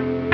back.